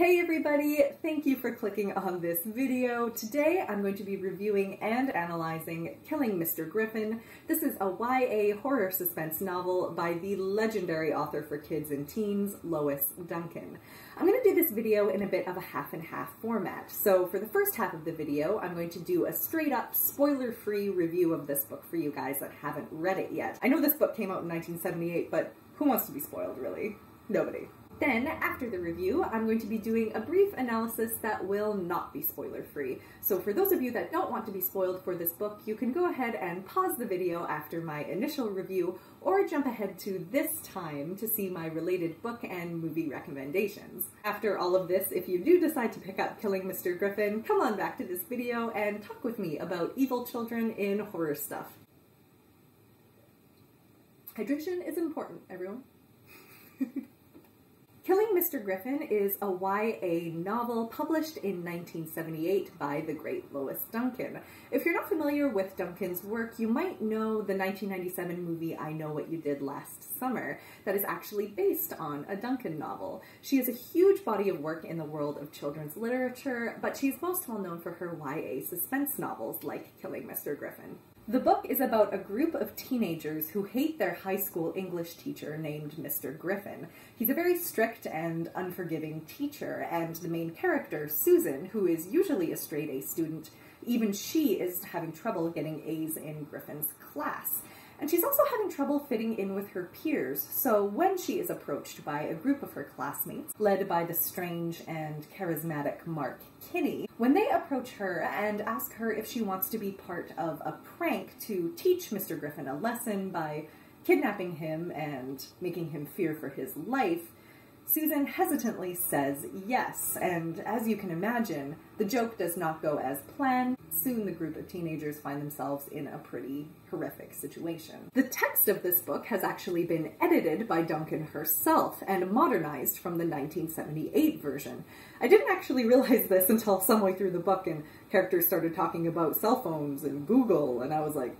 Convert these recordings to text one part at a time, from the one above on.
Hey everybody, thank you for clicking on this video. Today I'm going to be reviewing and analyzing Killing Mr. Griffin. This is a YA horror suspense novel by the legendary author for kids and teens, Lois Duncan. I'm going to do this video in a bit of a half and half format. So for the first half of the video, I'm going to do a straight up spoiler-free review of this book for you guys that haven't read it yet. I know this book came out in 1978, but who wants to be spoiled really? Nobody. Then, after the review, I'm going to be doing a brief analysis that will not be spoiler-free. So for those of you that don't want to be spoiled for this book, you can go ahead and pause the video after my initial review, or jump ahead to this time to see my related book and movie recommendations. After all of this, if you do decide to pick up Killing Mr. Griffin, come on back to this video and talk with me about evil children in horror stuff. Hydration is important, everyone. Killing Mr. Griffin is a YA novel published in 1978 by the great Lois Duncan. If you're not familiar with Duncan's work, you might know the 1997 movie I Know What You Did Last Summer that is actually based on a Duncan novel. She has a huge body of work in the world of children's literature, but she's most well known for her YA suspense novels like Killing Mr. Griffin. The book is about a group of teenagers who hate their high school English teacher named Mr. Griffin. He's a very strict and unforgiving teacher, and the main character, Susan, who is usually a straight A student, even she is having trouble getting A's in Griffin's class. And she's also having trouble fitting in with her peers, so when she is approached by a group of her classmates, led by the strange and charismatic Mark Kinney, when they approach her and ask her if she wants to be part of a prank to teach Mr. Griffin a lesson by kidnapping him and making him fear for his life, Susan hesitantly says yes, and as you can imagine, the joke does not go as planned. Soon the group of teenagers find themselves in a pretty horrific situation. The text of this book has actually been edited by Duncan herself and modernized from the 1978 version. I didn't actually realize this until some way through the book and characters started talking about cell phones and Google, and I was like,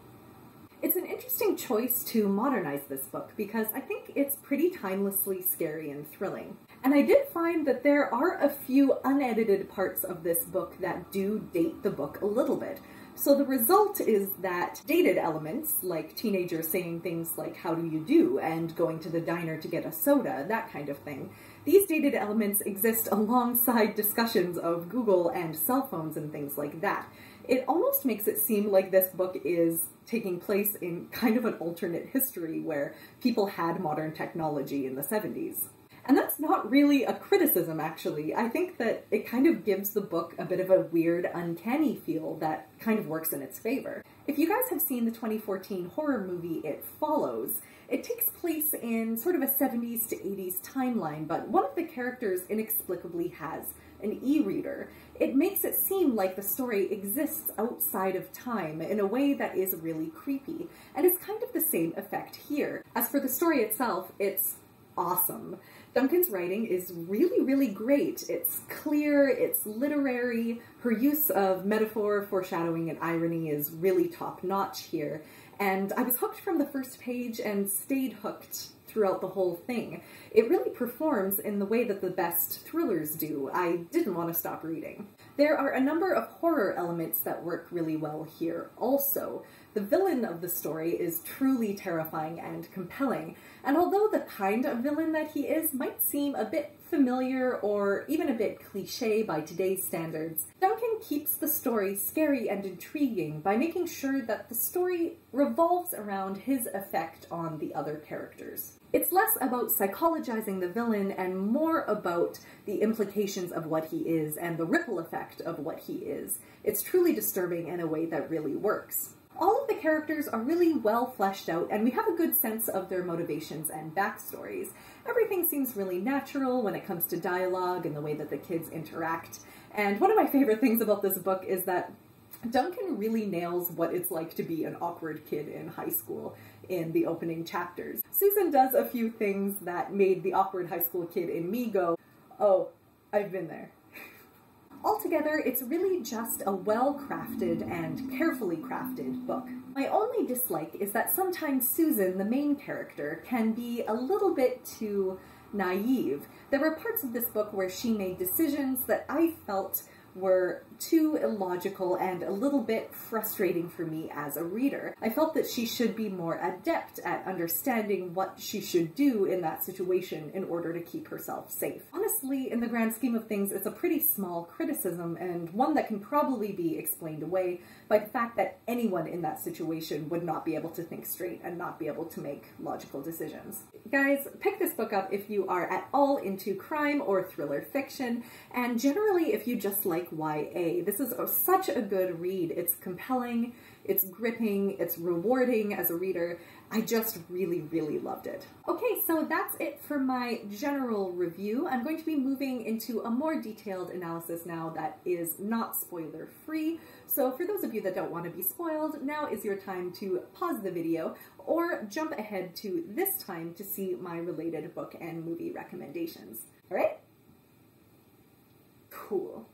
it's an interesting choice to modernize this book because I think it's pretty timelessly scary and thrilling. And I did find that there are a few unedited parts of this book that do date the book a little bit. So the result is that dated elements, like teenagers saying things like, how do you do, and going to the diner to get a soda, that kind of thing, these dated elements exist alongside discussions of Google and cell phones and things like that it almost makes it seem like this book is taking place in kind of an alternate history where people had modern technology in the 70s. And that's not really a criticism, actually. I think that it kind of gives the book a bit of a weird, uncanny feel that kind of works in its favor. If you guys have seen the 2014 horror movie It Follows, it takes place in sort of a 70s to 80s timeline, but one of the characters inexplicably has an e-reader, it makes it seem like the story exists outside of time in a way that is really creepy. And it's kind of the same effect here. As for the story itself, it's awesome. Duncan's writing is really, really great. It's clear, it's literary, her use of metaphor, foreshadowing, and irony is really top-notch here. And I was hooked from the first page and stayed hooked throughout the whole thing. It really performs in the way that the best thrillers do. I didn't want to stop reading. There are a number of horror elements that work really well here also. The villain of the story is truly terrifying and compelling, and although the kind of villain that he is might seem a bit familiar or even a bit cliche by today's standards, Duncan keeps the story scary and intriguing by making sure that the story revolves around his effect on the other characters. It's less about psychologizing the villain and more about the implications of what he is and the ripple effect of what he is. It's truly disturbing in a way that really works. All of the characters are really well fleshed out and we have a good sense of their motivations and backstories. Everything seems really natural when it comes to dialogue and the way that the kids interact. And one of my favorite things about this book is that Duncan really nails what it's like to be an awkward kid in high school in the opening chapters. Susan does a few things that made the awkward high school kid in me go, oh, I've been there. Altogether, it's really just a well-crafted and carefully crafted book. My only dislike is that sometimes Susan, the main character, can be a little bit too naive. There were parts of this book where she made decisions that I felt were too illogical and a little bit frustrating for me as a reader. I felt that she should be more adept at understanding what she should do in that situation in order to keep herself safe. Honestly, in the grand scheme of things, it's a pretty small criticism and one that can probably be explained away by the fact that anyone in that situation would not be able to think straight and not be able to make logical decisions. Guys, pick this book up if you are at all into crime or thriller fiction, and generally if you just like YA. This is a, such a good read. It's compelling, it's gripping, it's rewarding as a reader. I just really, really loved it. Okay, so that's it for my general review. I'm going to be moving into a more detailed analysis now that is not spoiler free. So for those of you that don't want to be spoiled, now is your time to pause the video or jump ahead to this time to see my related book and movie recommendations. All right? Cool.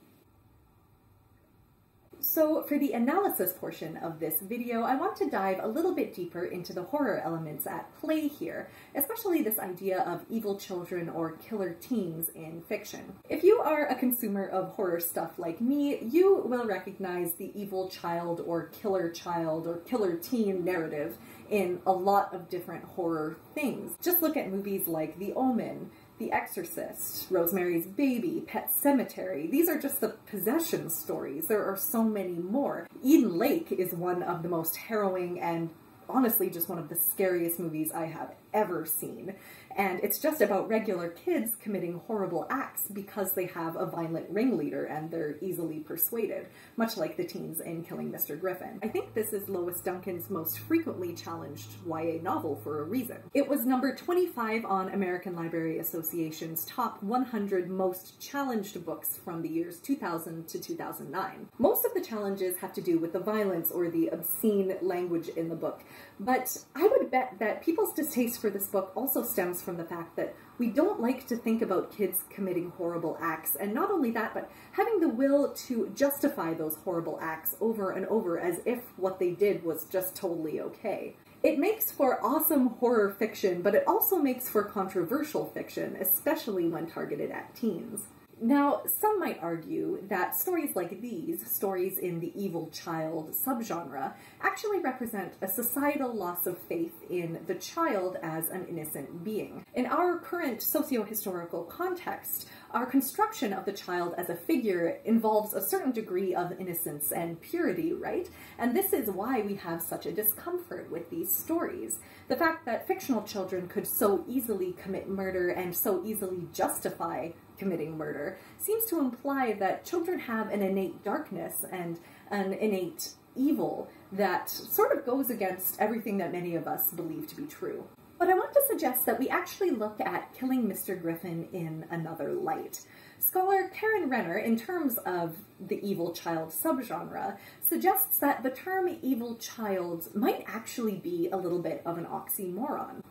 So for the analysis portion of this video, I want to dive a little bit deeper into the horror elements at play here, especially this idea of evil children or killer teens in fiction. If you are a consumer of horror stuff like me, you will recognize the evil child or killer child or killer teen narrative in a lot of different horror things. Just look at movies like The Omen, the Exorcist, Rosemary's Baby, Pet Sematary. These are just the possession stories. There are so many more. Eden Lake is one of the most harrowing and honestly just one of the scariest movies I have ever seen and it's just about regular kids committing horrible acts because they have a violent ringleader and they're easily persuaded, much like the teens in Killing Mr. Griffin. I think this is Lois Duncan's most frequently challenged YA novel for a reason. It was number 25 on American Library Association's top 100 most challenged books from the years 2000 to 2009. Most of the challenges have to do with the violence or the obscene language in the book, but I would bet that people's distaste for this book also stems from the fact that we don't like to think about kids committing horrible acts, and not only that, but having the will to justify those horrible acts over and over as if what they did was just totally okay. It makes for awesome horror fiction, but it also makes for controversial fiction, especially when targeted at teens. Now, some might argue that stories like these, stories in the evil child subgenre, actually represent a societal loss of faith in the child as an innocent being. In our current socio-historical context, our construction of the child as a figure involves a certain degree of innocence and purity, right? And this is why we have such a discomfort with these stories. The fact that fictional children could so easily commit murder and so easily justify committing murder seems to imply that children have an innate darkness and an innate evil that sort of goes against everything that many of us believe to be true. But I want to suggest that we actually look at killing Mr. Griffin in another light. Scholar Karen Renner, in terms of the evil child subgenre, suggests that the term evil child might actually be a little bit of an oxymoron.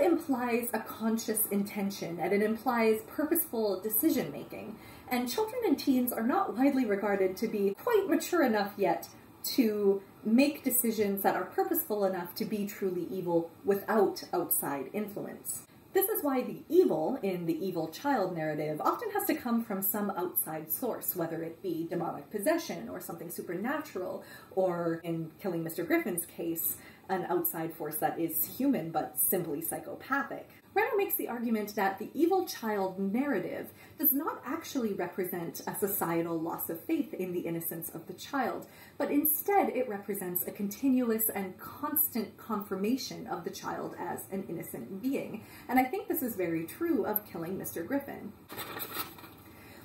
Implies a conscious intention and it implies purposeful decision making, and children and teens are not widely regarded to be quite mature enough yet to make decisions that are purposeful enough to be truly evil without outside influence. This is why the evil in the evil child narrative often has to come from some outside source, whether it be demonic possession or something supernatural, or in Killing Mr. Griffin's case, an outside force that is human but simply psychopathic. Renner makes the argument that the evil child narrative does not actually represent a societal loss of faith in the innocence of the child, but instead it represents a continuous and constant confirmation of the child as an innocent being. And I think this is very true of killing Mr. Griffin.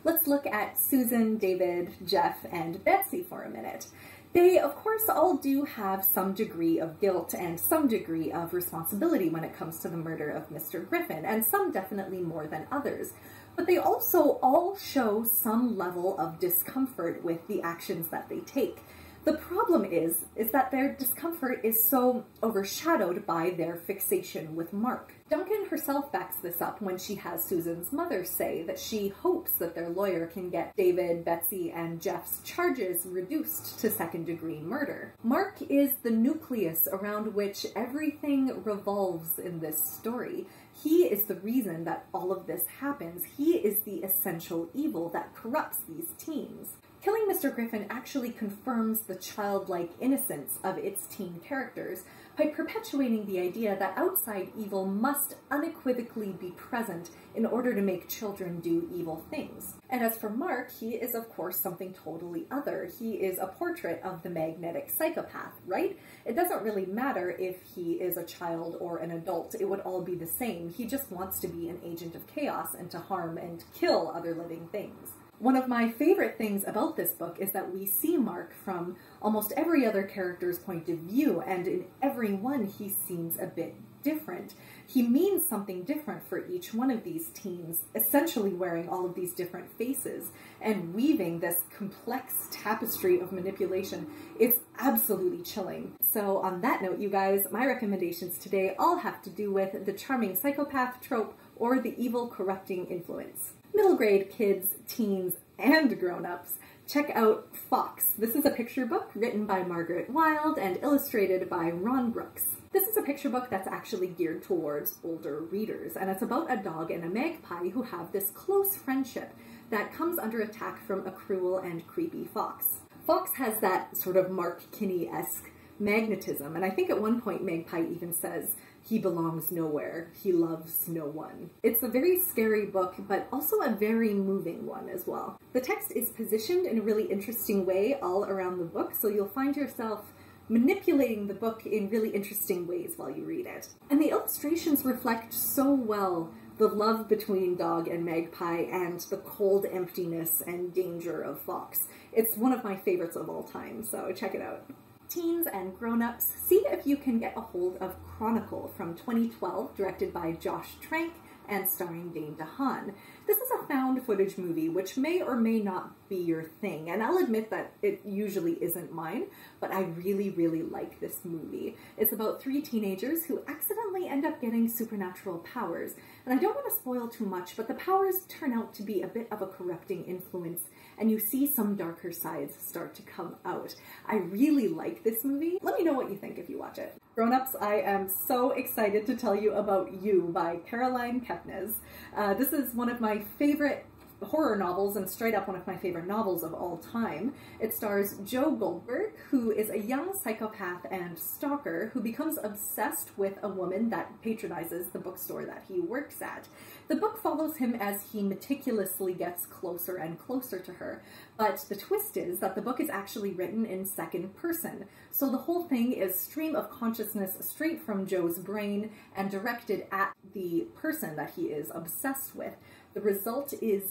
Let's look at Susan, David, Jeff, and Betsy for a minute. They, of course, all do have some degree of guilt and some degree of responsibility when it comes to the murder of Mr. Griffin, and some definitely more than others. But they also all show some level of discomfort with the actions that they take. The problem is, is that their discomfort is so overshadowed by their fixation with Mark. Duncan herself backs this up when she has Susan's mother say that she hopes that their lawyer can get David, Betsy, and Jeff's charges reduced to second degree murder. Mark is the nucleus around which everything revolves in this story. He is the reason that all of this happens. He is the essential evil that corrupts these teens. Killing Mr. Griffin actually confirms the childlike innocence of its teen characters by perpetuating the idea that outside evil must unequivocally be present in order to make children do evil things. And as for Mark, he is of course something totally other. He is a portrait of the magnetic psychopath, right? It doesn't really matter if he is a child or an adult, it would all be the same. He just wants to be an agent of chaos and to harm and kill other living things. One of my favorite things about this book is that we see Mark from almost every other character's point of view, and in every one he seems a bit different. He means something different for each one of these teens, essentially wearing all of these different faces and weaving this complex tapestry of manipulation. It's absolutely chilling. So on that note, you guys, my recommendations today all have to do with the charming psychopath trope or the evil corrupting influence middle grade kids, teens, and grown-ups, check out Fox. This is a picture book written by Margaret Wild and illustrated by Ron Brooks. This is a picture book that's actually geared towards older readers, and it's about a dog and a magpie who have this close friendship that comes under attack from a cruel and creepy fox. Fox has that sort of Mark Kinney-esque magnetism, and I think at one point Magpie even says, he belongs nowhere. He loves no one. It's a very scary book, but also a very moving one as well. The text is positioned in a really interesting way all around the book, so you'll find yourself manipulating the book in really interesting ways while you read it. And the illustrations reflect so well the love between dog and magpie and the cold emptiness and danger of fox. It's one of my favorites of all time, so check it out teens and grown-ups, see if you can get a hold of Chronicle from 2012, directed by Josh Trank and starring Dane DeHaan. This is a found footage movie, which may or may not be your thing, and I'll admit that it usually isn't mine, but I really, really like this movie. It's about three teenagers who accidentally end up getting supernatural powers, and I don't want to spoil too much, but the powers turn out to be a bit of a corrupting influence and you see some darker sides start to come out. I really like this movie. Let me know what you think if you watch it. Grown-ups, I am so excited to tell you about You by Caroline Kepnes. Uh, this is one of my favorite horror novels and straight up one of my favorite novels of all time. It stars Joe Goldberg, who is a young psychopath and stalker who becomes obsessed with a woman that patronizes the bookstore that he works at. The book follows him as he meticulously gets closer and closer to her, but the twist is that the book is actually written in second person. So the whole thing is stream of consciousness straight from Joe's brain and directed at the person that he is obsessed with. The result is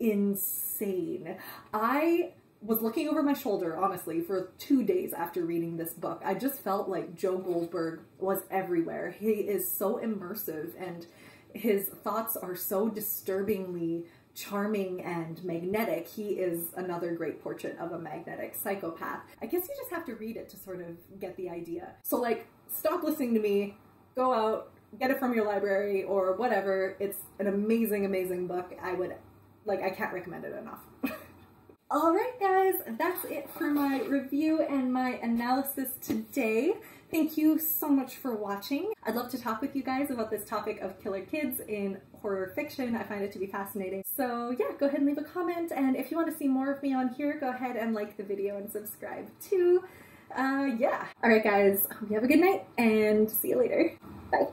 insane. I was looking over my shoulder, honestly, for two days after reading this book. I just felt like Joe Goldberg was everywhere. He is so immersive and his thoughts are so disturbingly charming and magnetic. He is another great portrait of a magnetic psychopath. I guess you just have to read it to sort of get the idea. So like, stop listening to me, go out, get it from your library or whatever. It's an amazing, amazing book. I would like, I can't recommend it enough. Alright guys, that's it for my review and my analysis today. Thank you so much for watching. I'd love to talk with you guys about this topic of killer kids in horror fiction. I find it to be fascinating. So yeah, go ahead and leave a comment and if you want to see more of me on here, go ahead and like the video and subscribe too. Uh, yeah. Alright guys, hope you have a good night and see you later. Bye.